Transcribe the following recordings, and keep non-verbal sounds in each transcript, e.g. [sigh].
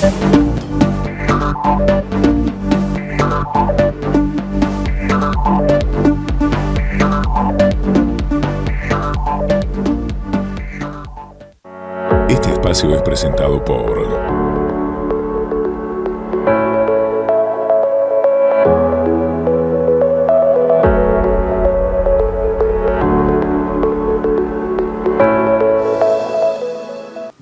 Este espacio es presentado por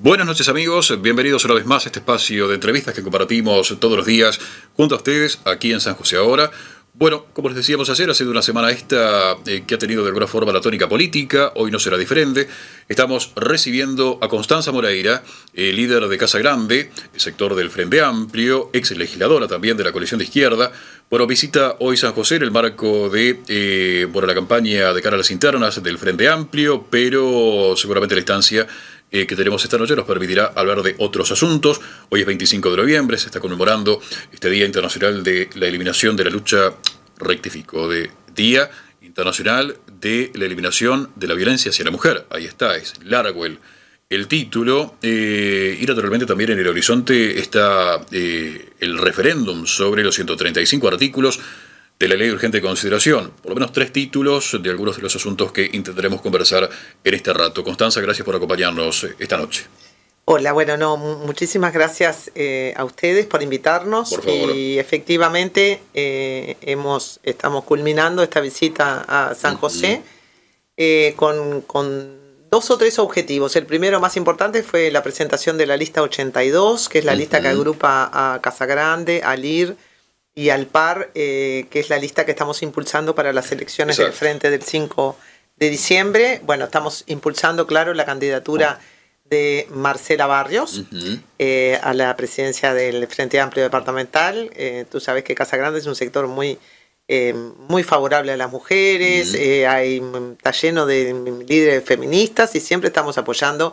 Buenas noches amigos, bienvenidos una vez más a este espacio de entrevistas que compartimos todos los días junto a ustedes aquí en San José ahora. Bueno, como les decíamos ayer, ha sido una semana esta eh, que ha tenido de alguna forma la tónica política, hoy no será diferente. Estamos recibiendo a Constanza Moreira, eh, líder de Casa Grande, sector del Frente Amplio, ex legisladora también de la coalición de izquierda. Bueno, visita hoy San José en el marco de eh, bueno, la campaña de cara a las internas del Frente Amplio, pero seguramente la instancia eh, que tenemos esta noche nos permitirá hablar de otros asuntos. Hoy es 25 de noviembre, se está conmemorando este Día Internacional de la Eliminación de la Lucha, rectifico, de Día Internacional de la Eliminación de la Violencia hacia la Mujer. Ahí está, es largo el, el título. Eh, y naturalmente también en el horizonte está eh, el referéndum sobre los 135 artículos de la ley de urgente consideración. Por lo menos tres títulos de algunos de los asuntos que intentaremos conversar en este rato. Constanza, gracias por acompañarnos esta noche. Hola, bueno, no, muchísimas gracias eh, a ustedes por invitarnos Por favor. y efectivamente eh, hemos estamos culminando esta visita a San José eh, con, con dos o tres objetivos. El primero más importante fue la presentación de la lista 82, que es la lista que agrupa a Casa Grande, al IR y al PAR, eh, que es la lista que estamos impulsando para las elecciones del. Frente del 5 de diciembre. Bueno, estamos impulsando, claro, la candidatura de Marcela Barrios eh, a la presidencia del Frente Amplio Departamental. Eh, tú sabes que Casa Grande es un sector muy, muy favorable a las mujeres, hay, está lleno de líderes feministas y siempre estamos apoyando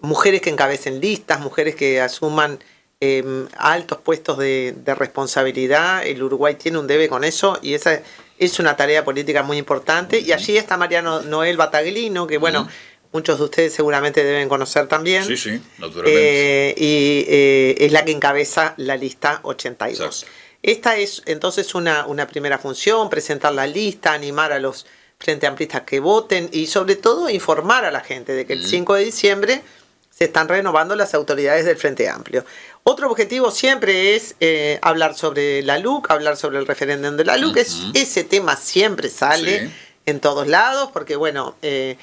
mujeres que encabecen listas, mujeres que asuman eh, altos puestos de, de responsabilidad. El Uruguay tiene un debe con eso y esa es una tarea política muy importante. Y allí está Mariano Noel Bataglino, que bueno, muchos de ustedes seguramente deben conocer también. Sí, sí, naturalmente. Eh, y eh, es la que encabeza la lista 82. Exacto. Esta es entonces una, una primera función, presentar la lista, animar a los frente amplistas que voten y sobre todo informar a la gente de que el Mm. 5 de diciembre se están renovando las autoridades del Frente Amplio. Otro objetivo siempre es eh, hablar sobre la LUC, hablar sobre el referéndum de la LUC. Es- ese tema siempre sale Sí. en todos lados porque, bueno, eh,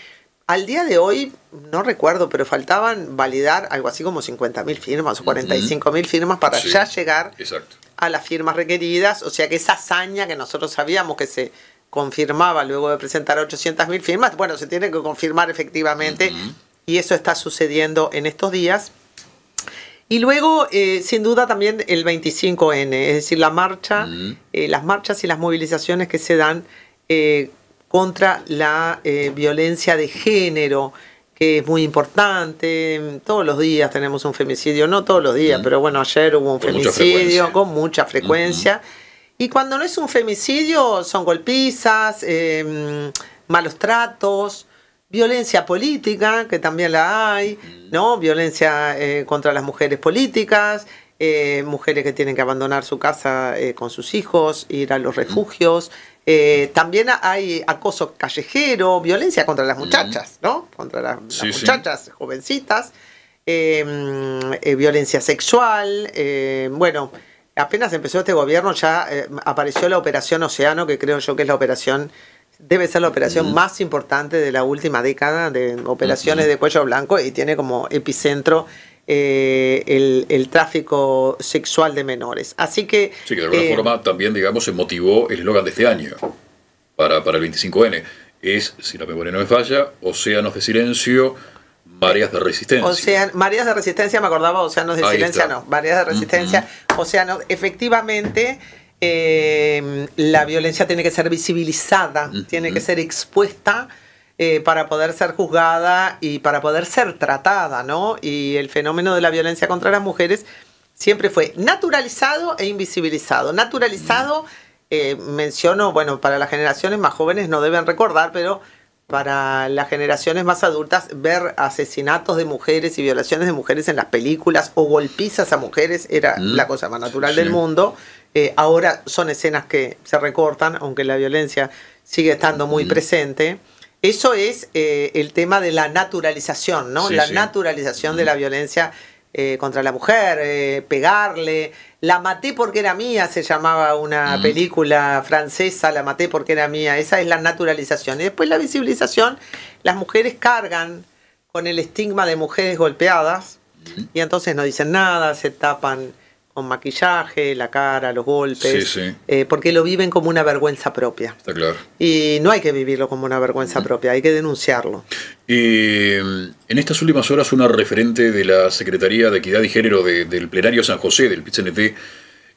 al día de hoy, no recuerdo, pero faltaban validar algo así como 50.000 firmas o 45.000 firmas para Sí. ya llegar Exacto. a las firmas requeridas. O sea que esa hazaña que nosotros sabíamos que se confirmaba luego de presentar 800.000 firmas, bueno, se tiene que confirmar efectivamente y eso está sucediendo en estos días. Y luego, eh, sin duda, también el 25N, es decir, la marcha, Ujú. eh, las marchas y las movilizaciones que se dan eh, contra la eh, violencia de género, que es muy importante. Todos los días tenemos un femicidio, no todos los días, Ujú. pero bueno, ayer hubo un Con femicidio con mucha frecuencia. Y cuando no es un femicidio, son golpizas, eh, malos tratos, violencia política, que también la hay, ¿no? Violencia eh, contra las mujeres políticas, eh, mujeres que tienen que abandonar su casa eh, con sus hijos, ir a los refugios. Eh, también hay acoso callejero, violencia contra las muchachas, ¿no? Contra las, las Sí, sí. muchachas jovencitas, violencia sexual, bueno, apenas empezó este gobierno ya apareció la operación Océano, que creo yo que es la operación, debe ser la operación más importante de la última década de operaciones de cuello blanco y tiene como epicentro eh, el, el tráfico sexual de menores. Así que... Sí, que de alguna eh, forma también, digamos, se motivó el eslogan de este año para, para el 25N. Es, si la memoria no me falla, océanos de silencio, mareas de resistencia. Ocean, Mareas de Resistencia, me acordaba, Océanos de Ahí Silencia, está. no, Mareas de Resistencia, Océanos, efectivamente, eh, la violencia tiene que ser visibilizada, tiene que ser expuesta eh, para poder ser juzgada y para poder ser tratada, ¿no? Y el fenómeno de la violencia contra las mujeres siempre fue naturalizado e invisibilizado. Naturalizado, eh, menciono, bueno, para las generaciones más jóvenes no deben recordar, pero para las generaciones más adultas ver asesinatos de mujeres y violaciones de mujeres en las películas o golpizas a mujeres era Mm. la cosa más natural Sí. del mundo. Eh, ahora son escenas que se recortan, aunque la violencia sigue estando muy presente. Eso es eh, el tema de la naturalización, ¿no? Sí, la sí. naturalización de la violencia eh, contra la mujer, eh, pegarle. La maté porque era mía, se llamaba una Mm. película francesa, La maté porque era mía. Esa es la naturalización. Y después la visibilización, las mujeres cargan con el estigma de mujeres golpeadas y entonces no dicen nada, se tapan con maquillaje, la cara, los golpes, Sí, sí. eh, porque lo viven como una vergüenza propia. Está claro. Y no hay que vivirlo como una vergüenza propia, hay que denunciarlo. Eh, en estas últimas horas, una referente de la Secretaría de Equidad y Género de- del Plenario San José, del PITCNT,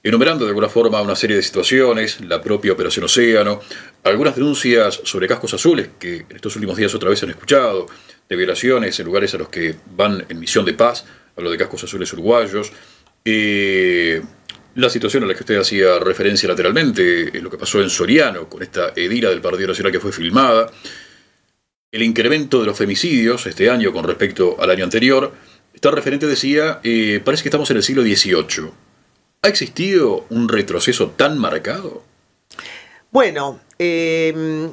enumerando de alguna forma una serie de situaciones, la propia Operación Océano, algunas denuncias sobre cascos azules que en estos últimos días otra vez han escuchado, de violaciones en lugares a los que van en misión de paz, hablo de cascos azules uruguayos, eh, la situación a la que usted hacía referencia lateralmente, es lo que pasó en Soriano, con esta edila del Partido Nacional que fue filmada, el incremento de los femicidios este año con respecto al año anterior. Esta referente decía, eh, parece que estamos en el siglo XVIII. ¿Ha existido un retroceso tan marcado? Bueno, eh,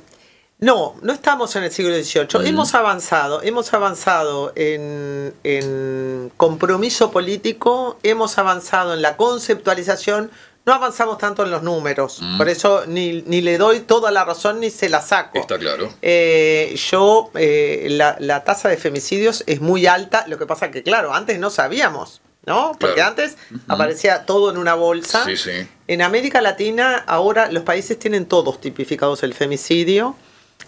no, no estamos en el siglo XVIII. Mm. Hemos avanzado, hemos avanzado en, en compromiso político, hemos avanzado en la conceptualización, no avanzamos tanto en los números. Mm. Por eso ni, ni le doy toda la razón ni se la saco. Está claro. Eh, yo, eh, la, la tasa de femicidios es muy alta, lo que pasa que, claro, antes no sabíamos, ¿no? Porque Claro. antes aparecía todo en una bolsa. Sí, sí. En América Latina, ahora los países tienen todos tipificados el femicidio.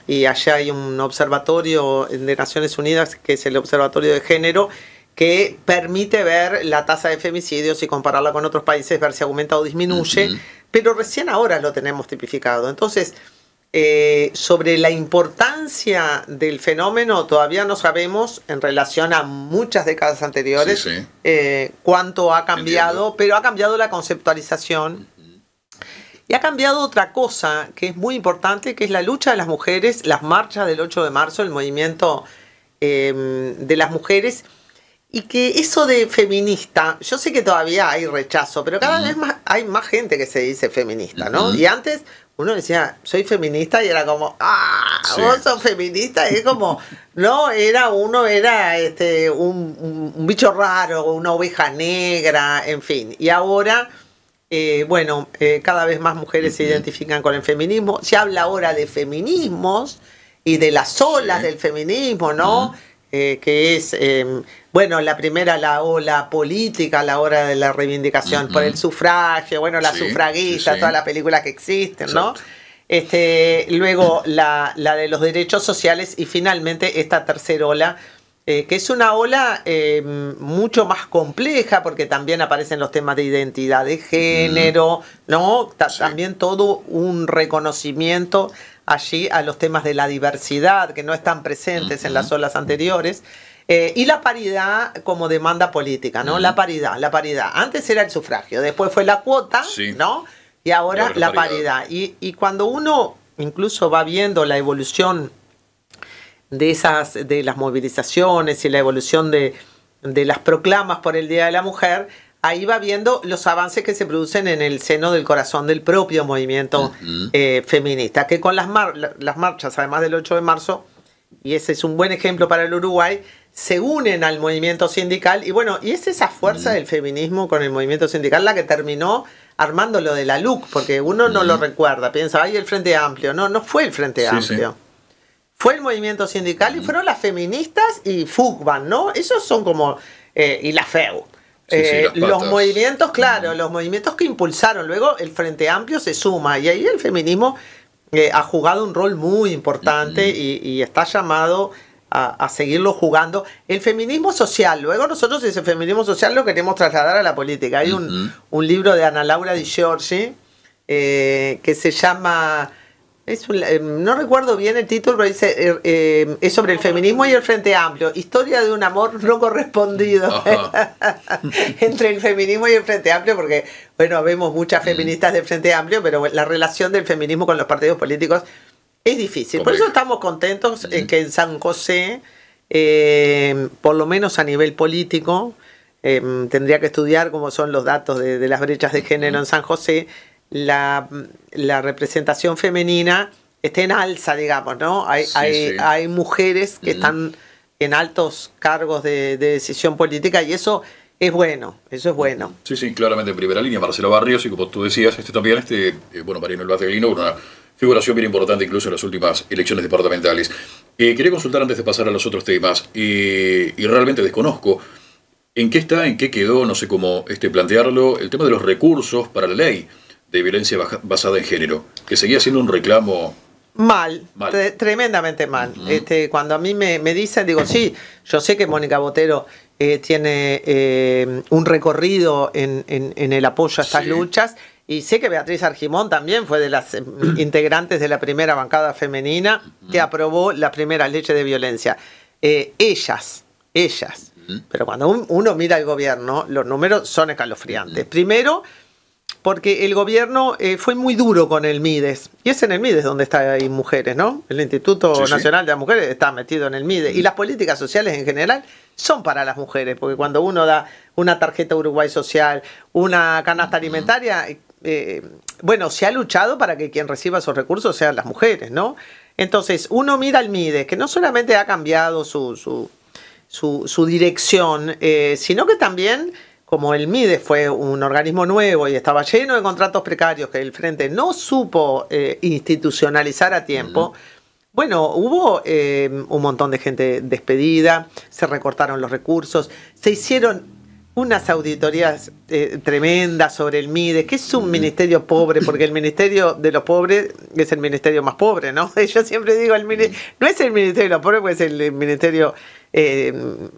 Y allá hay un observatorio de Naciones Unidas, que es el Observatorio de Género, que permite ver la tasa de femicidios y compararla con otros países, ver si aumenta o disminuye. Pero recién ahora lo tenemos tipificado. Entonces, eh, sobre la importancia del fenómeno, todavía no sabemos en relación a muchas décadas anteriores Sí, sí. eh, cuánto ha cambiado, Entiendo. pero ha cambiado la conceptualización. Y ha cambiado otra cosa que es muy importante, que es la lucha de las mujeres, las marchas del 8 de marzo, el movimiento eh, de las mujeres. Y que eso de feminista, yo sé que todavía hay rechazo, pero cada vez más hay más gente que se dice feminista, ¿no? Y antes uno decía, soy feminista y era como, ah, Sí. vos sos feminista, y es como, [laughs] no, era uno, era este un, un- un bicho raro, una oveja negra, en fin. Y ahora, eh, bueno, eh, cada vez más mujeres se identifican con el feminismo. Se habla ahora de feminismos y de las olas Sí. del feminismo, ¿no? Eh, que es, eh, bueno, la primera, la ola política, la hora de la reivindicación por el sufragio, bueno, las Sí, sufragistas, sí, todas las películas que existen, ¿no? Este, luego la, la de los derechos sociales y finalmente esta tercera ola, eh, que es una ola eh, mucho más compleja porque también aparecen los temas de identidad de género, ¿no? Ta- Sí. También todo un reconocimiento allí a los temas de la diversidad que no están presentes en las olas anteriores. Eh, y la paridad como demanda política, ¿no? La paridad, la paridad. Antes era el sufragio, después fue la cuota, Sí. ¿no? Y ahora, Y ahora la la paridad. paridad. Y, y cuando uno incluso va viendo la evolución de esas, de las movilizaciones y la evolución de, de las proclamas por el Día de la Mujer, ahí va viendo los avances que se producen en el seno del corazón del propio movimiento eh, feminista, que con las, mar- la- las marchas, además del 8 de marzo, y ese es un buen ejemplo para el Uruguay, se unen al movimiento sindical y bueno, y es esa fuerza del feminismo con el movimiento sindical la que terminó armando lo de la LUC, porque uno no lo recuerda, piensa, ay, el Frente Amplio, no, no fue el Frente Sí, Amplio. Fue el movimiento sindical y fueron las feministas y FUCBAN, ¿no? Esos son como, eh, y la FEU. Sí, Eh, los movimientos, claro, los movimientos que impulsaron, luego el Frente Amplio se suma y ahí el feminismo eh, ha jugado un rol muy importante y, y está llamado a, a seguirlo jugando. El feminismo social, luego nosotros ese feminismo social lo queremos trasladar a la política. Hay un, un libro de Ana Laura Di Giorgi que se llama... Es un- eh, no recuerdo bien el título, pero dice, eh, eh, es sobre el feminismo y el Frente Amplio. Historia de un amor no correspondido. [laughs] Entre el feminismo y el Frente Amplio, porque, bueno, vemos muchas feministas del Frente Amplio, pero la relación del feminismo con los partidos políticos Es difícil. Por eso estamos contentos en que en San José, eh, por lo menos a nivel político, tendría que estudiar cómo son los datos de, las brechas de género en San José, la, representación femenina está en alza, digamos, ¿no? Hay, hay, mujeres que están en altos cargos de, decisión política y eso es bueno, eso es bueno. Sí, sí, claramente en primera línea, Marcelo Barrios, y como tú decías, este también, este, eh, bueno, Marino El una figuración bien importante incluso en las últimas elecciones departamentales. Eh, quería consultar antes de pasar a los otros temas, y realmente desconozco en qué está, en qué quedó, no sé cómo este, plantearlo, el tema de los recursos para la ley de violencia basada en género, que seguía siendo un reclamo Mal, tremendamente mal. este, cuando a mí me, dicen, digo, sí, yo sé que Mónica Botero eh, tiene eh, un recorrido en, el apoyo a estas luchas y sé que Beatriz Argimón también fue de las eh, [clears throat] integrantes de la primera bancada femenina que aprobó las primeras leyes de violencia. ellas, ellas. Pero cuando uno mira el gobierno, los números son escalofriantes. Primero, porque el gobierno eh, fue muy duro con el MIDES. Y es en el MIDES donde está ahí mujeres, ¿no? El Instituto Nacional de las Mujeres está metido en el MIDES. Y las políticas sociales en general son para las mujeres, porque cuando uno da una tarjeta Uruguay Social, una canasta alimentaria, eh, bueno, se ha luchado para que quien reciba esos recursos sean las mujeres, ¿no? Entonces, uno mira al MIDES, que no solamente ha cambiado su, su, dirección, eh, sino que también como el MIDE fue un organismo nuevo y estaba lleno de contratos precarios que el Frente no supo eh, institucionalizar a tiempo, bueno, hubo eh, un montón de gente despedida, se recortaron los recursos, se hicieron unas auditorías eh, tremendas sobre el MIDE, que es un ministerio pobre, porque el ministerio de los pobres es el ministerio más pobre, ¿no? [laughs] Yo siempre digo, el no es el ministerio de los pobres, pues es el ministerio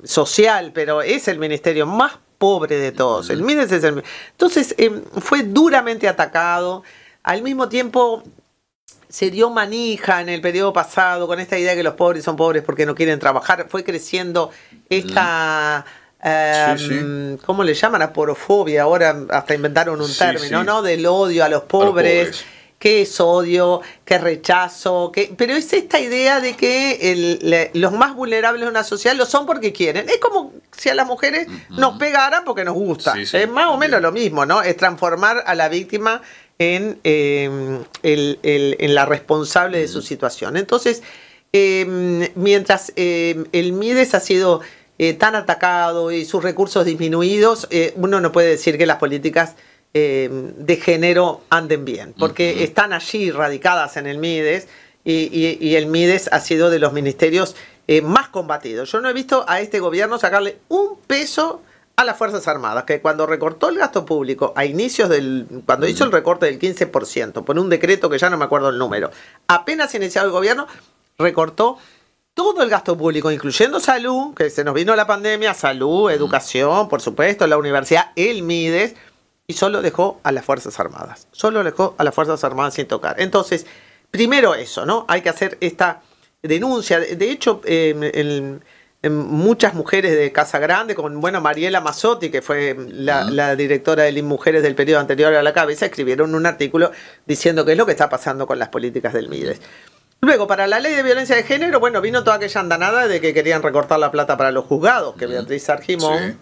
social, pero es el ministerio más pobre de todos. El Mides es el... Entonces em, fue duramente atacado. Al mismo tiempo se dio manija en el periodo pasado con esta idea de que los pobres son pobres porque no quieren trabajar. Fue creciendo esta... Em, ¿Cómo le llaman? Aporofobia. Ahora hasta inventaron un término, ¿no? Del odio a los pobres qué es odio, qué es rechazo, qué... pero es esta idea de que los más vulnerables de una sociedad lo son porque quieren. Es como si a las mujeres nos pegaran porque nos gusta. es más o menos lo mismo, ¿no? Es transformar a la víctima en, em, en la responsable de su situación. Entonces, em, mientras em, el MIDES ha sido eh, tan atacado y sus recursos disminuidos, eh, uno no puede decir que las políticas eh, de género anden bien, porque están allí radicadas en el MIDES y, el MIDES ha sido de los ministerios eh, más combatidos. Yo no he visto a este gobierno sacarle un peso a las Fuerzas Armadas, que cuando recortó el gasto público a inicios del, cuando hizo el recorte del 15%, por un decreto que ya no me acuerdo el número, apenas iniciado el gobierno, recortó todo el gasto público, incluyendo salud, que se nos vino la pandemia, salud, educación, por supuesto, la universidad, el MIDES, y solo dejó a las Fuerzas Armadas. Solo dejó a las Fuerzas Armadas sin tocar. Entonces, primero eso, ¿no? Hay que hacer esta denuncia. De hecho, en, muchas mujeres de Casa Grande, como bueno, Mariela Mazzotti, que fue la, directora de Mujeres del periodo anterior a la cabeza, escribieron un artículo diciendo qué es lo que está pasando con las políticas del MIDES. Luego, para la ley de violencia de género, bueno, vino toda aquella andanada de que querían recortar la plata para los juzgados, que Beatriz Argimón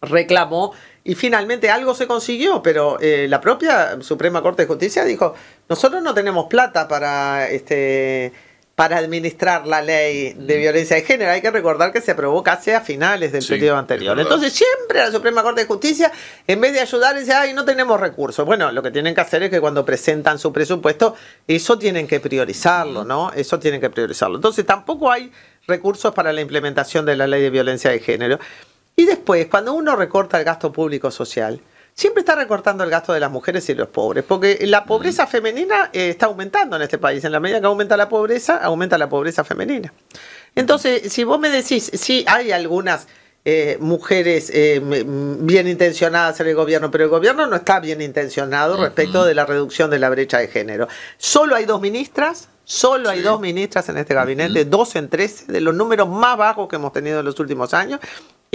reclamó y finalmente algo se consiguió, pero eh, la propia Suprema Corte de Justicia dijo, nosotros no tenemos plata para este para administrar la ley de mm. violencia de género. Hay que recordar que se aprobó casi a finales del periodo anterior. Entonces siempre la Suprema Corte de Justicia, en vez de ayudar, dice, ay, no tenemos recursos. Bueno, lo que tienen que hacer es que cuando presentan su presupuesto, eso tienen que priorizarlo, mm. ¿no? Eso tienen que priorizarlo. Entonces tampoco hay recursos para la implementación de la ley de violencia de género. Y después, cuando uno recorta el gasto público social, siempre está recortando el gasto de las mujeres y los pobres, porque la pobreza femenina eh, está aumentando en este país. En la medida que aumenta la pobreza, aumenta la pobreza femenina. Entonces, si vos me decís, sí, hay algunas eh, mujeres eh, bien intencionadas en el gobierno, pero el gobierno no está bien intencionado respecto de la reducción de la brecha de género. Solo hay dos ministras, solo hay dos ministras en este gabinete, dos en tres, de los números más bajos que hemos tenido en los últimos años,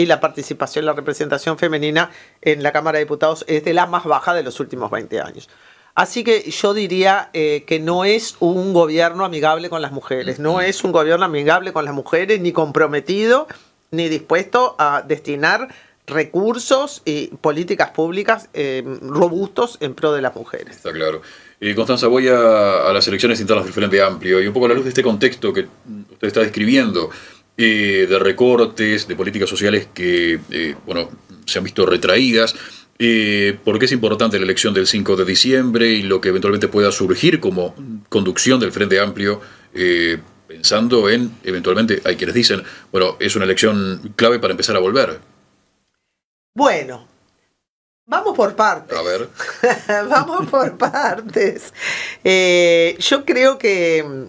y la participación, la representación femenina en la Cámara de Diputados es de la más baja de los últimos 20 años. Así que yo diría eh, que no es un gobierno amigable con las mujeres, no es un gobierno amigable con las mujeres, ni comprometido, ni dispuesto a destinar recursos y políticas públicas eh, robustos en pro de las mujeres. Está claro. Y Constanza, voy a, a, las elecciones internas del Frente Amplio y un poco a la luz de este contexto que usted está describiendo, eh, de recortes, de políticas sociales que, eh, bueno, se han visto retraídas. Eh, ¿Por qué es importante la elección del 5 de diciembre y lo que eventualmente pueda surgir como conducción del Frente Amplio? Eh, pensando en, eventualmente, hay quienes dicen, bueno, es una elección clave para empezar a volver. Bueno, vamos por partes. A ver. [laughs] vamos por partes. Eh, yo creo que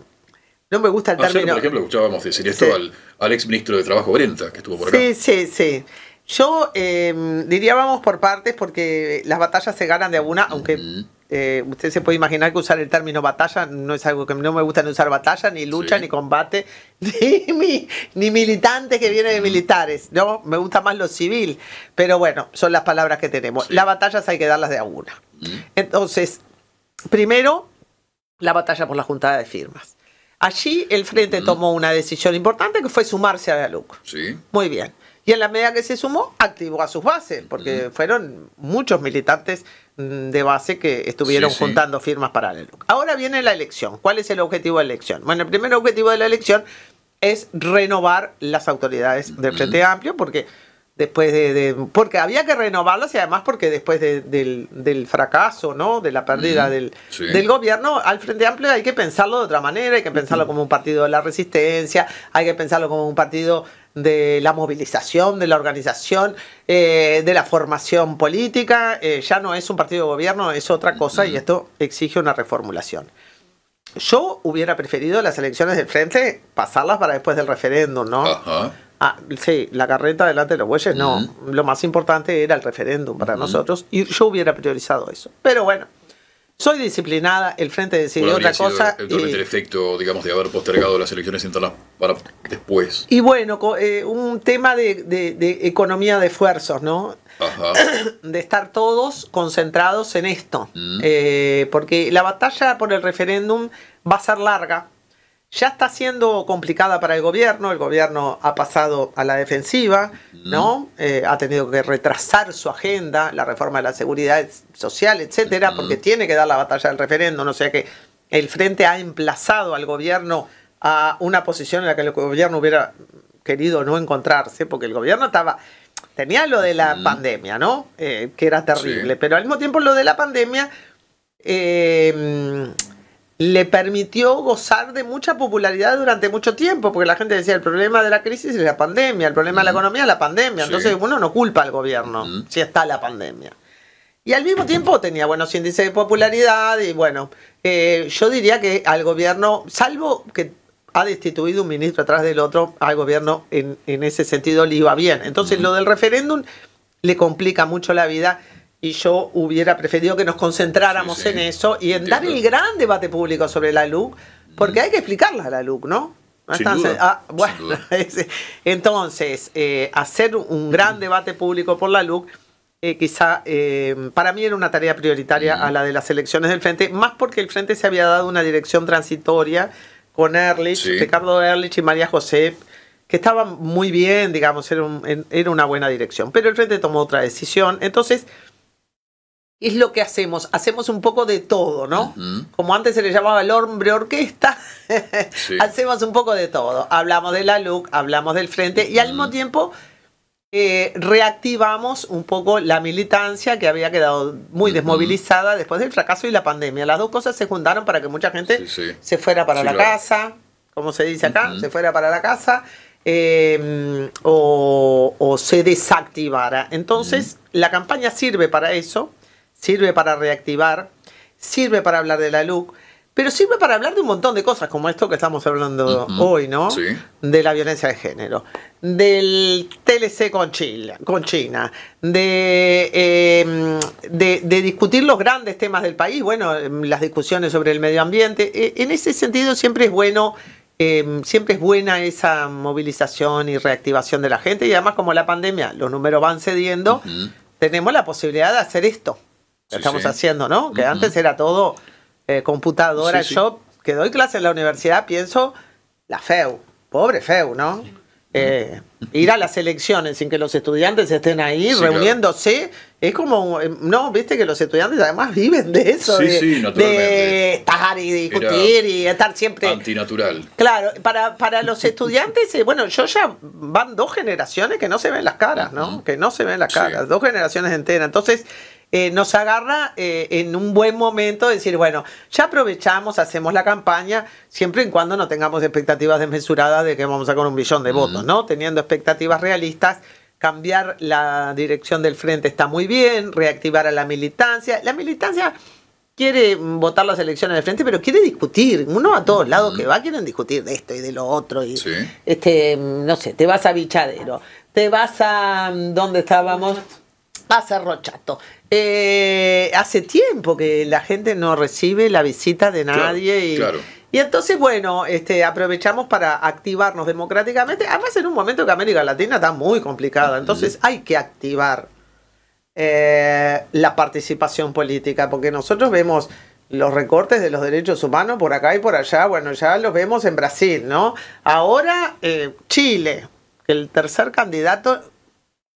no me gusta el Ayer, término. por ejemplo, escuchábamos decir esto Sí. al, al ex ministro de Trabajo Brenta, que estuvo por acá. Sí, sí, sí. Yo eh, diría vamos por partes porque las batallas se ganan de a una, aunque Mm. eh, usted se puede imaginar que usar el término batalla no es algo que no me gusta ni usar batalla, ni lucha, Sí. ni combate, [laughs] ni, mi- ni militante que viene de militares. No, me gusta más lo civil. Pero bueno, son las palabras que tenemos. Sí. Las batallas hay que darlas de a una. Mm. Entonces, primero, la batalla por la juntada de firmas. Allí el Frente tomó una decisión importante que fue sumarse a la LUC. Sí. Muy bien. Y en la medida que se sumó, activó a sus bases, porque fueron muchos militantes mm, de base que estuvieron Sí, sí. juntando firmas para la LUC. Ahora viene la elección. ¿Cuál es el objetivo de la elección? Bueno, el primer objetivo de la elección es renovar las autoridades del Frente Amplio, porque después de, de- porque había que renovarlas y además porque después de- del, del fracaso, ¿no? De la pérdida del, sí. del gobierno, al Frente Amplio hay que pensarlo de otra manera, hay que pensarlo como un partido de la resistencia, hay que pensarlo como un partido de la movilización, de la organización, eh, de la formación política. eh, ya no es un partido de gobierno, es otra cosa y esto exige una reformulación. Yo hubiera preferido las elecciones del Frente pasarlas para después del referéndum, ¿no? Ajá. Ah, sí, la carreta delante de los bueyes no. Lo más importante era el referéndum para nosotros y yo hubiera priorizado eso. Pero bueno, soy disciplinada, el frente decidió ¿Cuál habría otra sido cosa. eventualmente y- el efecto, digamos, de haber postergado las elecciones internas para después? Y bueno, eh, un tema de, de- de economía de esfuerzos, ¿no? Ajá. [coughs] De estar todos concentrados en esto. Mm. Eh, porque la batalla por el referéndum va a ser larga. Ya está siendo complicada para el gobierno. El gobierno ha pasado a la defensiva, ¿no? Eh, ha tenido que retrasar su agenda, la reforma de la seguridad social, etcétera, porque tiene que dar la batalla del referéndum. O sea que el frente ha emplazado al gobierno a una posición en la que el gobierno hubiera querido no encontrarse, porque el gobierno estaba tenía lo de la pandemia, ¿no? Eh, que era terrible, Sí. pero al mismo tiempo lo de la pandemia eh, le permitió gozar de mucha popularidad durante mucho tiempo, porque la gente decía, el problema de la crisis es la pandemia, el problema de la economía es la pandemia, Sí. entonces uno no culpa al gobierno Mm. si está la pandemia. Y al mismo tiempo tenía buenos índices de popularidad y bueno, eh, yo diría que al gobierno, salvo que ha destituido un ministro atrás del otro, al gobierno en, en ese sentido le iba bien. Entonces lo del referéndum le complica mucho la vida y yo hubiera preferido que nos concentráramos Sí, sí. en eso y en dar el gran debate público sobre la LUC, porque hay que explicarla a la LUC, ¿no? Sin duda, ah, sin bueno, duda. [laughs] entonces, eh, hacer un gran debate público por la LUC, eh, quizá eh, para mí era una tarea prioritaria a la de las elecciones del Frente, más porque el Frente se había dado una dirección transitoria con Erlich, Sí. Ricardo Erlich y María José, que estaban muy bien, digamos, era, un- era una buena dirección. Pero el Frente tomó otra decisión. Entonces, es lo que hacemos. Hacemos un poco de todo, ¿no? Como antes se le llamaba el hombre orquesta, [laughs] Sí. hacemos un poco de todo. Hablamos de la LUC, hablamos del Frente y al mismo tiempo eh, reactivamos un poco la militancia que había quedado muy desmovilizada después del fracaso y la pandemia. Las dos cosas se juntaron para que mucha gente Sí, sí. se fuera para la claro. casa, como se dice acá, se fuera para la casa eh, o, o se desactivara. Entonces, la campaña sirve para eso, sirve para reactivar, sirve para hablar de la LUC, pero sirve para hablar de un montón de cosas, como esto que estamos hablando hoy, ¿no? Sí. De la violencia de género, del TLC con, Chile, con China, de, eh, de, de discutir los grandes temas del país, bueno, las discusiones sobre el medio ambiente. Eh, En ese sentido siempre es bueno, eh, siempre es buena esa movilización y reactivación de la gente y además como la pandemia, los números van cediendo, tenemos la posibilidad de hacer esto. Sí, estamos sí. haciendo, ¿no? Que antes era todo eh, computadora. Yo que doy clase en la universidad pienso la FEU, pobre FEU, ¿no? Eh, ir a las elecciones sin que los estudiantes estén ahí Sí, claro. reuniéndose es como eh, no viste que los estudiantes además viven de eso Sí, de, sí, de estar y discutir y estar siempre Antinatural. Claro, para, para los estudiantes, bueno, yo ya van dos generaciones que no se ven las caras, ¿no? Que no se ven las caras, dos generaciones enteras. Entonces, eh, nos agarra eh, en un buen momento decir, bueno, ya aprovechamos, hacemos la campaña, siempre y cuando no tengamos expectativas desmesuradas de que vamos a con un billón de votos, ¿no? Teniendo expectativas realistas, cambiar la dirección del frente está muy bien, reactivar a la militancia. La militancia quiere votar las elecciones del frente, pero quiere discutir. Uno a todos lados que va quieren discutir de esto y de lo otro. Y, Sí. este, no sé, te vas a Bichadero, te vas a ¿dónde estábamos? A Cerro Chato. Eh, hace tiempo que la gente no recibe la visita de Claro, nadie y, claro. y entonces, bueno, este, aprovechamos para activarnos democráticamente, además en un momento que América Latina está muy complicada, entonces hay que activar eh, la participación política, porque nosotros vemos los recortes de los derechos humanos por acá y por allá, bueno, ya los vemos en Brasil, ¿no? Ahora eh, Chile, el tercer candidato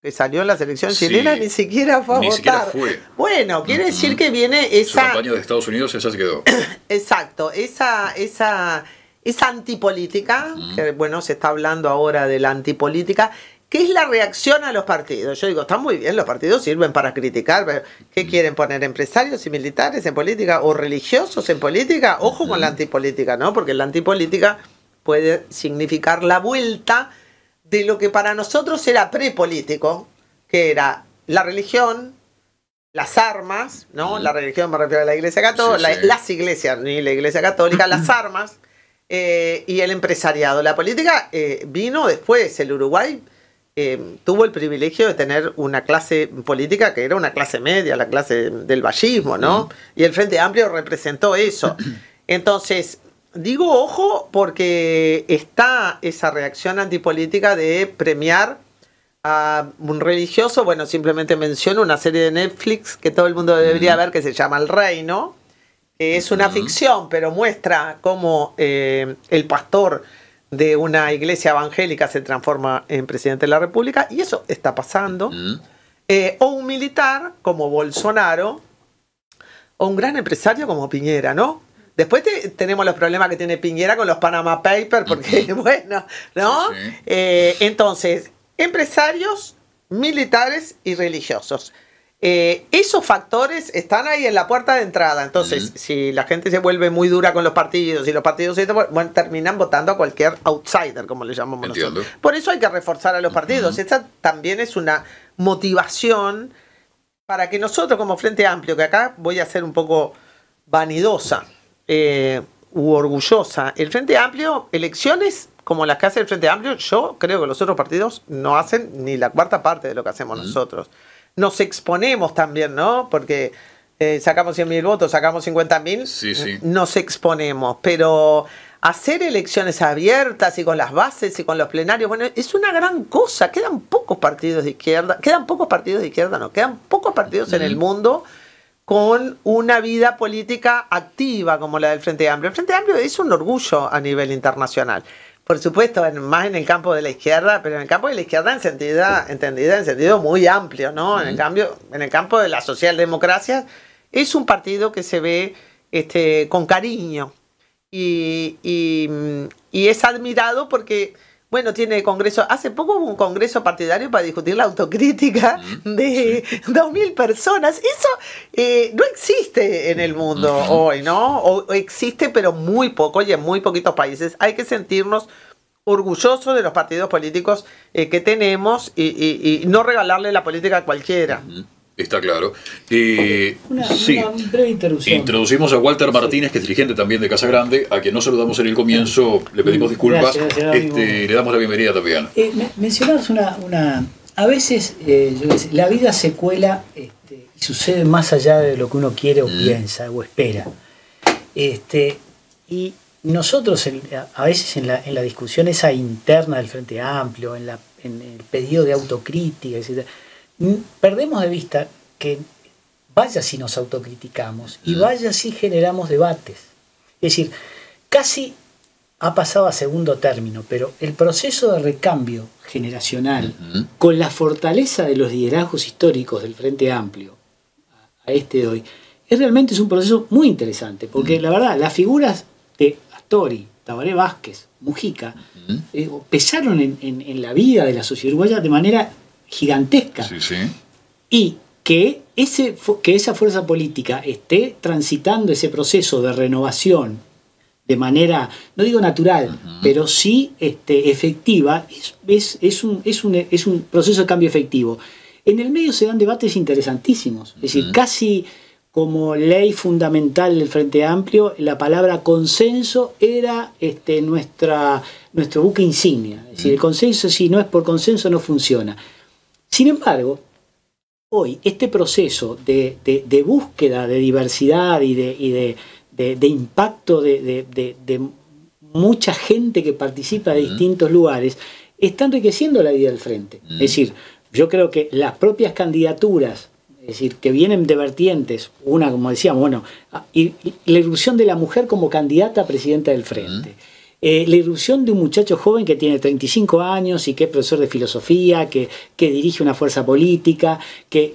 que salió en la selección Sí. chilena ni siquiera fue a Ni votar. siquiera fue. Bueno, quiere decir que viene Su esa campaña de Estados Unidos esa se quedó. [coughs] Exacto, esa, esa, esa antipolítica, que bueno, se está hablando ahora de la antipolítica, que es la reacción a los partidos. Yo digo, está muy bien, los partidos sirven para criticar, pero ¿qué quieren poner? ¿Empresarios y militares en política o religiosos en política? Ojo con la antipolítica, ¿no? Porque la antipolítica puede significar la vuelta de lo que para nosotros era prepolítico, que era la religión, las armas, ¿no? La religión me refiero a la iglesia católica, Sí, sí. las iglesias, ni la iglesia católica, [laughs] las armas eh, y el empresariado. La política eh, vino después, el Uruguay eh, tuvo el privilegio de tener una clase política que era una clase media, la clase del vallismo, ¿no? Y el Frente Amplio representó eso. [clears throat] Entonces, digo ojo porque está esa reacción antipolítica de premiar a un religioso, bueno, simplemente menciono una serie de Netflix que todo el mundo debería ver que se llama El Reino, que es una ficción, pero muestra cómo eh, el pastor de una iglesia evangélica se transforma en presidente de la República, y eso está pasando. Eh, o un militar como Bolsonaro, o un gran empresario como Piñera, ¿no? Después te- tenemos los problemas que tiene Piñera con los Panama Papers, porque, [laughs] bueno, ¿no? Sí, sí. Eh, entonces, empresarios, militares y religiosos. Eh, esos factores están ahí en la puerta de entrada. Entonces, si la gente se vuelve muy dura con los partidos y los partidos bueno, terminan votando a cualquier outsider, como le llamamos Entiendo. nosotros. Por eso hay que reforzar a los partidos. Esta también es una motivación para que nosotros como Frente Amplio, que acá voy a ser un poco vanidosa eh, u orgullosa, el Frente Amplio, elecciones como las que hace el Frente Amplio, yo creo que los otros partidos no hacen ni la cuarta parte de lo que hacemos nosotros. Nos exponemos también, ¿no? Porque eh, sacamos 100.000 votos, sacamos 50.000, Sí, sí. nos exponemos, pero hacer elecciones abiertas y con las bases y con los plenarios, bueno, es una gran cosa. Quedan pocos partidos de izquierda, quedan pocos partidos de izquierda, no, quedan pocos partidos en el mundo con una vida política activa como la del Frente Amplio. El Frente Amplio es un orgullo a nivel internacional. Por supuesto, en- más en el campo de la izquierda, pero en el campo de la izquierda entendida, entendida en sentido muy amplio, ¿no? En el cambio, en el campo de la socialdemocracia, es un partido que se ve este, con cariño y, y, y es admirado porque, bueno, tiene congreso. Hace poco hubo un congreso partidario para discutir la autocrítica de 2.000 personas. Eso eh, no existe en el mundo hoy, ¿no? O existe, pero muy poco y en muy poquitos países. Hay que sentirnos orgullosos de los partidos políticos eh, que tenemos y, y- y no regalarle la política a cualquiera. Está claro. Eh, Una, sí. una breve interrupción. Introducimos a Walter Martínez, que es dirigente también de Casa Grande, a quien no saludamos en el comienzo, le pedimos disculpas, Gracias, gracias, amigo. este, le damos la bienvenida también. Eh, me- mencionabas una, una. A veces eh, yo la vida se cuela este, y sucede más allá de lo que uno quiere o Mm. piensa o espera. Este, y nosotros en- a- veces en la, en la discusión esa interna del Frente Amplio, en, la, en el pedido de autocrítica, etc., mm, perdemos de vista que vaya si nos autocriticamos y vaya si generamos debates. Es decir, casi ha pasado a segundo término, pero el proceso de recambio generacional, con la fortaleza de los liderazgos históricos del Frente Amplio a este de hoy, es realmente es un proceso muy interesante, porque la verdad, las figuras de Astori, Tabaré Vázquez, Mujica, eh, pesaron en, la vida de la sociedad uruguaya de manera gigantesca. Y que, ese, que esa fuerza política esté transitando ese proceso de renovación de manera, no digo natural, pero sí este, efectiva, es, es, un, es, un, es, un, proceso de cambio efectivo. En el medio se dan debates interesantísimos, es decir, casi como ley fundamental del Frente Amplio, la palabra consenso era este, nuestra, nuestro buque insignia. Es decir, el consenso, si no es por consenso, no funciona. Sin embargo, hoy este proceso de, búsqueda de diversidad y de de, impacto de, mucha gente que participa de distintos lugares, está enriqueciendo la vida del frente. Es decir, yo creo que las propias candidaturas, es decir, que vienen de vertientes, una, como decíamos, bueno, y, la irrupción de la mujer como candidata a presidenta del frente. Eh, la irrupción de un muchacho joven que tiene 35 años y que es profesor de filosofía, que, dirige una fuerza política, que,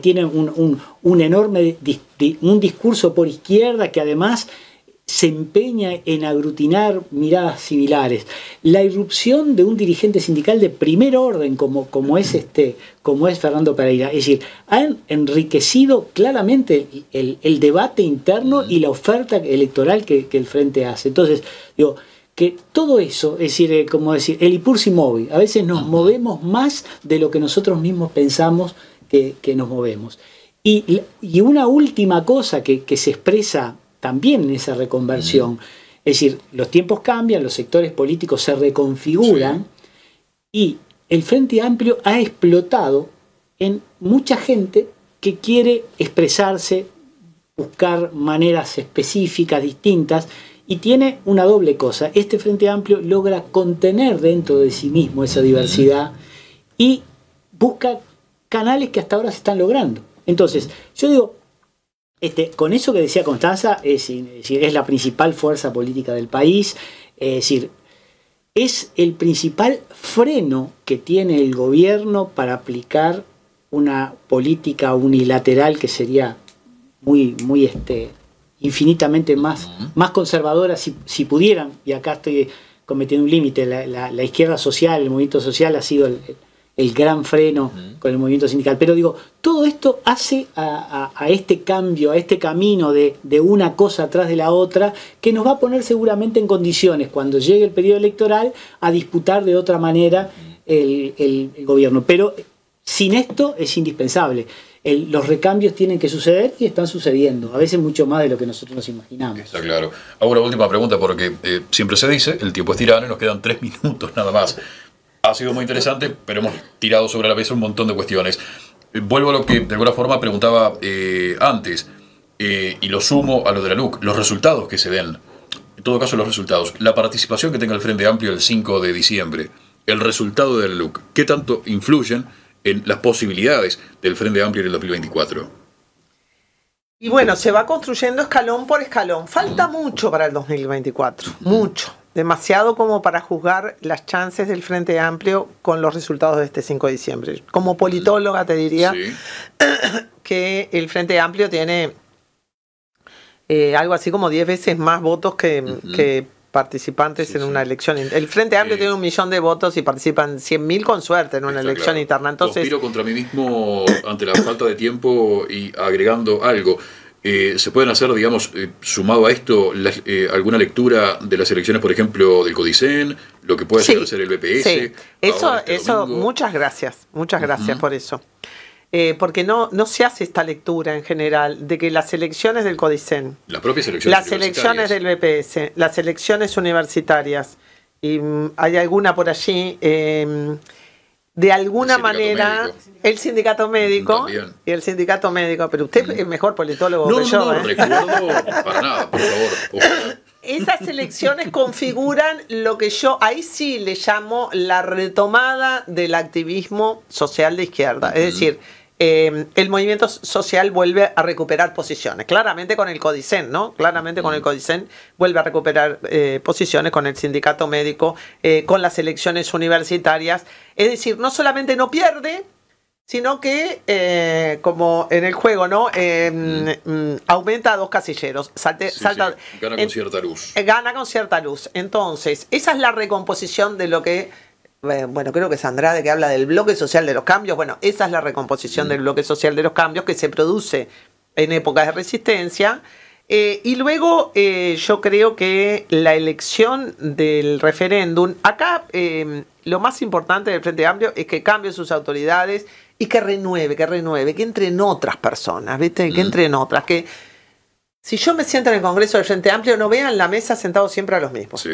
tiene un, enorme un discurso por izquierda que además se empeña en aglutinar miradas similares. La irrupción de un dirigente sindical de primer orden como, como, es, este, como es Fernando Pereira. Es decir, han enriquecido claramente el, debate interno y la oferta electoral que, que el Frente hace. Entonces, digo, que todo eso, es decir, eh, como decir, el impulso móvil, a veces nos movemos más de lo que nosotros mismos pensamos que, nos movemos. Y, una última cosa que, se expresa también en esa reconversión, es decir, los tiempos cambian, los sectores políticos se reconfiguran y el Frente Amplio ha explotado en mucha gente que quiere expresarse, buscar maneras específicas, distintas, y tiene una doble cosa. Este Frente Amplio logra contener dentro de sí mismo esa diversidad y busca canales que hasta ahora se están logrando. Entonces, yo digo, este, con eso que decía Constanza, es, es la principal fuerza política del país, es decir, es el principal freno que tiene el gobierno para aplicar una política unilateral que sería muy, muy este, infinitamente más, más conservadoras si, si, pudieran, y acá estoy cometiendo un límite, la, la, izquierda social, el movimiento social ha sido el, el gran freno con el movimiento sindical. Pero digo, todo esto hace a, a, este cambio, a este camino de, de, una cosa atrás de la otra, que nos va a poner seguramente en condiciones, cuando llegue el periodo electoral, a disputar de otra manera el, el, el gobierno. Pero sin esto es indispensable los recambios tienen que suceder y están sucediendo, a veces mucho más de lo que nosotros nos imaginamos. Está claro. Ahora, última pregunta, porque eh, siempre se dice, el tiempo es tirano y nos quedan tres [laughs] minutos nada más. Ha sido muy interesante, pero hemos tirado sobre la mesa un montón de cuestiones. Eh, vuelvo a lo que de alguna forma preguntaba eh, antes, y lo sumo a lo de la LUC, los resultados que se den. En todo caso, los resultados. La participación que tenga el Frente Amplio el 5 de diciembre, el resultado de la LUC, ¿qué tanto influyen? En las posibilidades del Frente Amplio en el 2024? Y bueno, se va construyendo escalón por escalón. Falta mucho para el 2024, mucho. Demasiado como para juzgar las chances del Frente Amplio con los resultados de este 5 de diciembre. Como politóloga te diría [clears throat] que el Frente Amplio tiene eh, algo así como 10 veces más votos que, que participantes en una elección. El Frente Amplio tiene un millón de votos y participan 100.000 con suerte en una elección interna. Entonces, Conspiro contra mí mismo ante la falta de tiempo y agregando algo. Eh, ¿Se pueden hacer, digamos, eh, sumado a esto, eh, alguna lectura de las elecciones, por ejemplo, del Codicen, lo que puede ser el BPS? Sí. Eso, este eso muchas gracias, muchas gracias por eso. Eh, porque no, no se hace esta lectura en general de que las elecciones del CODICEN, las propias elecciones, las elecciones del BPS, las elecciones universitarias, y mm, hay alguna por allí, em, de alguna manera, el sindicato médico y el sindicato médico, pero usted es mejor politólogo que yo. No, no, ¿eh? recuerdo para nada, por favor. Esas elecciones configuran lo que yo ahí sí le llamo la retomada del activismo social de izquierda. Es decir, eh, el movimiento social vuelve a recuperar posiciones. Claramente con el Codicen, ¿no? Claramente con el. Codicen vuelve a recuperar eh, posiciones con el sindicato médico, eh, con las elecciones universitarias. Es decir, no solamente no pierde, sino que, eh, como en el juego, ¿no? Eh, mm, aumenta a dos casilleros. Salte- Sí, salta, sí, Gana con en- cierta luz. Gana con cierta luz. Entonces, esa es la recomposición de lo que, bueno, creo que es Andrade que habla del bloque social de los cambios. Bueno, esa es la recomposición del bloque social de los cambios que se produce en épocas de resistencia. Eh, y luego eh, yo creo que la elección del referéndum, acá eh, lo más importante del Frente Amplio es que cambie sus autoridades y que renueve, que renueve, que entren otras personas, ¿viste? Que Mm. entren otras, que si yo me siento en el Congreso del Frente Amplio, no vean la mesa sentados siempre a los mismos. Sí.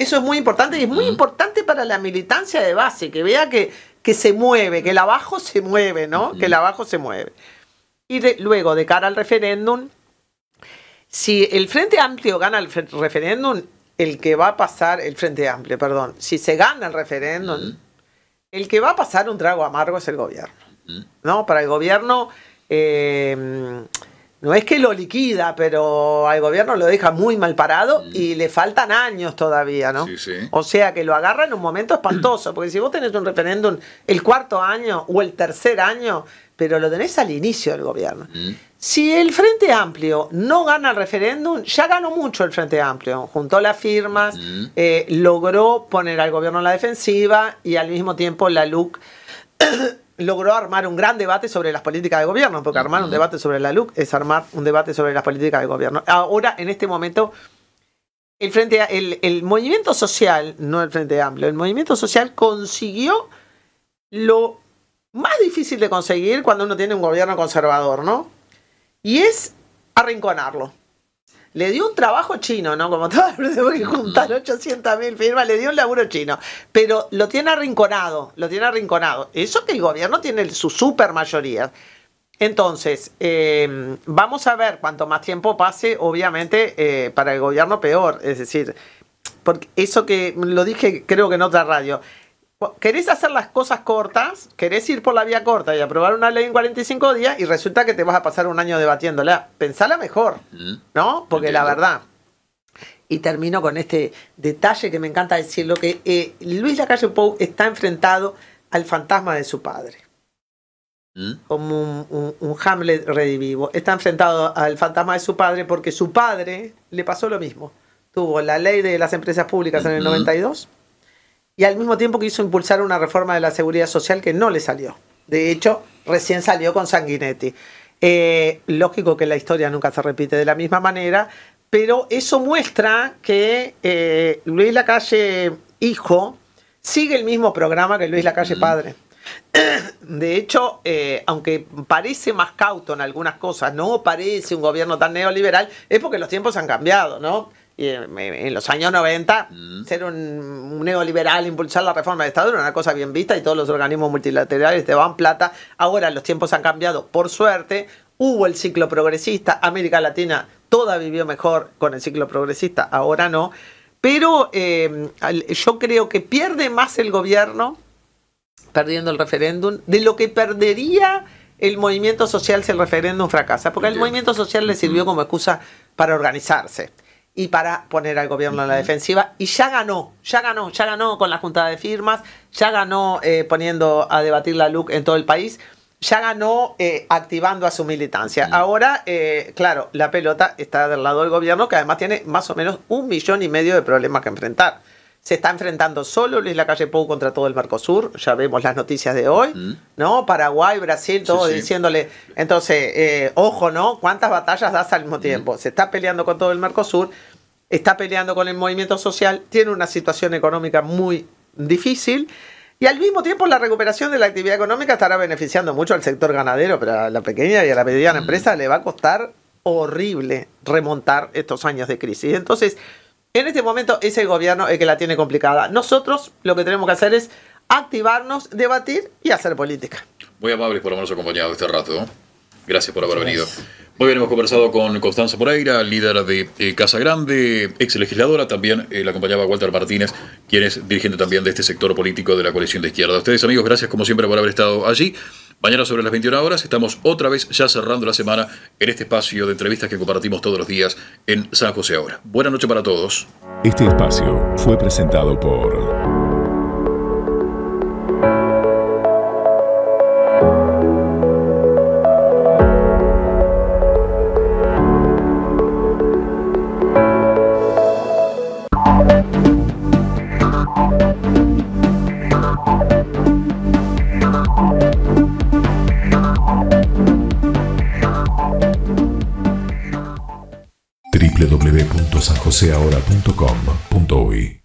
Eso es muy importante y es muy importante para la militancia de base, que vea que, que se mueve, que el abajo se mueve, ¿no? Que el abajo se mueve. Y de- luego, de cara al referéndum, si el Frente Amplio gana el fe- referéndum, el que va a pasar, el Frente Amplio, perdón, si se gana el referéndum, el que va a pasar un trago amargo es el gobierno. ¿No? Para el gobierno, eh, no es que lo liquida, pero al gobierno lo deja muy mal parado y le faltan años todavía, ¿no? Sí, sí. O sea que lo agarra en un momento espantoso, porque si vos tenés un referéndum el cuarto año o el tercer año, pero lo tenés al inicio del gobierno. Si el Frente Amplio no gana el referéndum, ya ganó mucho el Frente Amplio. Juntó las firmas, eh, logró poner al gobierno en la defensiva y al mismo tiempo la LUC logró armar un gran debate sobre las políticas de gobierno, porque armar un debate sobre la LUC es armar un debate sobre las políticas de gobierno. Ahora, en este momento, el, frente, el, el movimiento social, no el Frente Amplio, el movimiento social consiguió lo más difícil de conseguir cuando uno tiene un gobierno conservador, ¿no? Y es arrinconarlo. Le dio un trabajo chino, ¿no? Como todo, tengo que juntar 800 mil firmas, le dio un laburo chino. Pero lo tiene arrinconado, lo tiene arrinconado. Eso que el gobierno tiene su super mayoría. Entonces, eh, vamos a ver cuanto más tiempo pase, obviamente, eh, para el gobierno peor. Es decir, porque eso que lo dije creo que en otra radio. Querés hacer las cosas cortas, querés ir por la vía corta y aprobar una ley en 45 días y resulta que te vas a pasar un año debatiéndola. Pensala mejor, ¿no? Porque la Entiendo. verdad. Y termino con este detalle que me encanta decirlo, que eh, Luis Lacalle Pou está enfrentado al fantasma de su padre ¿Mm? como un, un- un Hamlet redivivo. Está enfrentado al fantasma de su padre porque su padre le pasó lo mismo. Tuvo la ley de las empresas públicas en el Ujú. 92 y al mismo tiempo quiso impulsar una reforma de la seguridad social que no le salió. De hecho, recién salió con Sanguinetti. Eh, lógico que la historia nunca se repite de la misma manera, pero eso muestra que eh, Luis Lacalle, hijo, sigue el mismo programa que Luis Lacalle, padre. [coughs] De hecho, eh, aunque parece más cauto en algunas cosas, no parece un gobierno tan neoliberal, es porque los tiempos han cambiado, ¿no? En los años 90, ser un, neoliberal, impulsar la reforma del Estado era una cosa bien vista y todos los organismos multilaterales te daban plata. Ahora los tiempos han cambiado, por suerte. Hubo el ciclo progresista, América Latina toda vivió mejor con el ciclo progresista, ahora no. Pero eh, al- yo creo que pierde más el gobierno perdiendo el referéndum, de lo que perdería el movimiento social si el referéndum fracasa. Porque al Entiendo. movimiento social le sirvió como excusa para organizarse y para poner al gobierno en la defensiva. Y ya ganó, ya ganó, ya ganó con la junta de firmas, ya ganó eh, poniendo a debatir la LUC en todo el país. Ya ganó eh, activando a su militancia. Ahora, eh, claro, la pelota está del lado del gobierno, que además tiene más o menos un millón y medio de problemas que enfrentar. Se está enfrentando solo Luis Lacalle Pou contra todo el Mercosur, ya vemos las noticias de hoy, ¿no? Paraguay, Brasil, todo sí. diciéndole. Entonces, eh, ojo, ¿no? ¿Cuántas batallas das al mismo tiempo? Se está peleando con todo el Mercosur, está peleando con el movimiento social, tiene una situación económica muy difícil. Y al mismo tiempo la recuperación de la actividad económica estará beneficiando mucho al sector ganadero, pero a la pequeña y a la mediana empresa le va a costar horrible remontar estos años de crisis. Entonces, en este momento es el gobierno el que la tiene complicada. Nosotros lo que tenemos que hacer es activarnos, debatir y hacer política. Muy amables por habernos acompañado este rato. Gracias por haber venido. Muy bien, hemos conversado con Constanza Moreira, líder de eh, Casa Grande, ex legisladora. También eh, la acompañaba Walter Martínez, quien es dirigente también de este sector político de la coalición de izquierda. A ustedes, amigos, gracias como siempre por haber estado allí. Mañana sobre las 21 horas estamos otra vez ya cerrando la semana en este espacio de entrevistas que compartimos todos los días en San José Ahora. Buenas noches para todos. Este espacio fue presentado por... www.sanjoseahora.com.uy